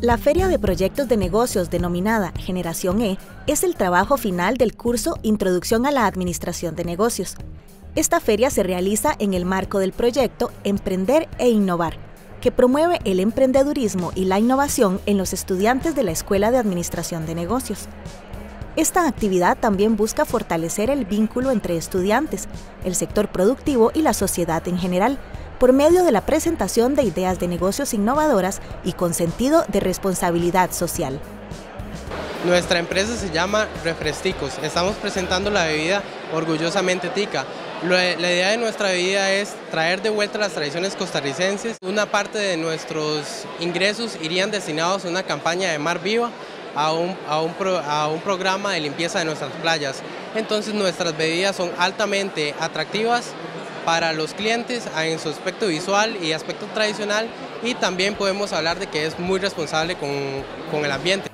La Feria de Proyectos de Negocios denominada Generación E es el trabajo final del curso Introducción a la Administración de Negocios. Esta feria se realiza en el marco del proyecto Emprender e Innovar, que promueve el emprendedurismo y la innovación en los estudiantes de la Escuela de Administración de Negocios. Esta actividad también busca fortalecer el vínculo entre estudiantes, el sector productivo y la sociedad en general, por medio de la presentación de ideas de negocios innovadoras y con sentido de responsabilidad social. Nuestra empresa se llama Refresticos. Estamos presentando la bebida orgullosamente tica. La idea de nuestra bebida es traer de vuelta las tradiciones costarricenses. Una parte de nuestros ingresos irían destinados a una campaña de Mar Viva, a un, a un, a un programa de limpieza de nuestras playas. Entonces nuestras bebidas son altamente atractivas para los clientes en su aspecto visual y aspecto tradicional y también podemos hablar de que es muy responsable con, con el ambiente.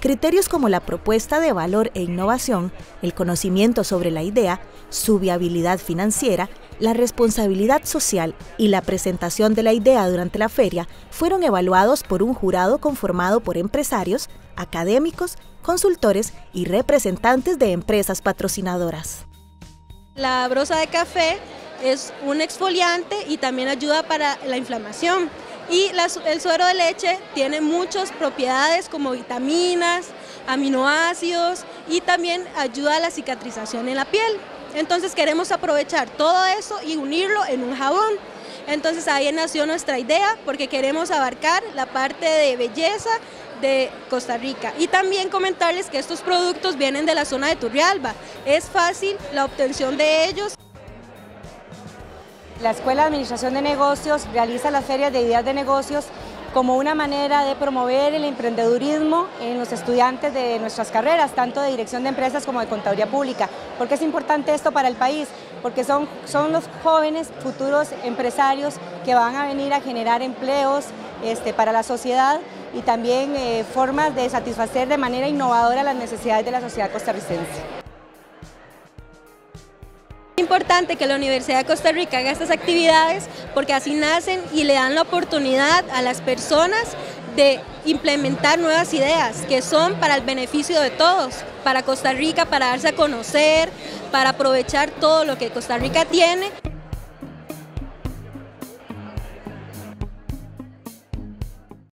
Criterios como la propuesta de valor e innovación, el conocimiento sobre la idea, su viabilidad financiera, la responsabilidad social y la presentación de la idea durante la feria fueron evaluados por un jurado conformado por empresarios, académicos, consultores y representantes de empresas patrocinadoras. La brosa de café es un exfoliante y también ayuda para la inflamación. Y el suero de leche tiene muchas propiedades como vitaminas, aminoácidos y también ayuda a la cicatrización en la piel. Entonces queremos aprovechar todo eso y unirlo en un jabón. Entonces ahí nació nuestra idea porque queremos abarcar la parte de belleza de Costa Rica. Y también comentarles que estos productos vienen de la zona de Turrialba. Es fácil la obtención de ellos. La Escuela de Administración de Negocios realiza las ferias de ideas de negocios como una manera de promover el emprendedurismo en los estudiantes de nuestras carreras, tanto de dirección de empresas como de contaduría pública. ¿Por qué es importante esto para el país? Porque son, son los jóvenes futuros empresarios que van a venir a generar empleos este, para la sociedad y también eh, formas de satisfacer de manera innovadora las necesidades de la sociedad costarricense. Es importante que la Universidad de Costa Rica haga estas actividades porque así nacen y le dan la oportunidad a las personas de implementar nuevas ideas que son para el beneficio de todos, para Costa Rica, para darse a conocer, para aprovechar todo lo que Costa Rica tiene.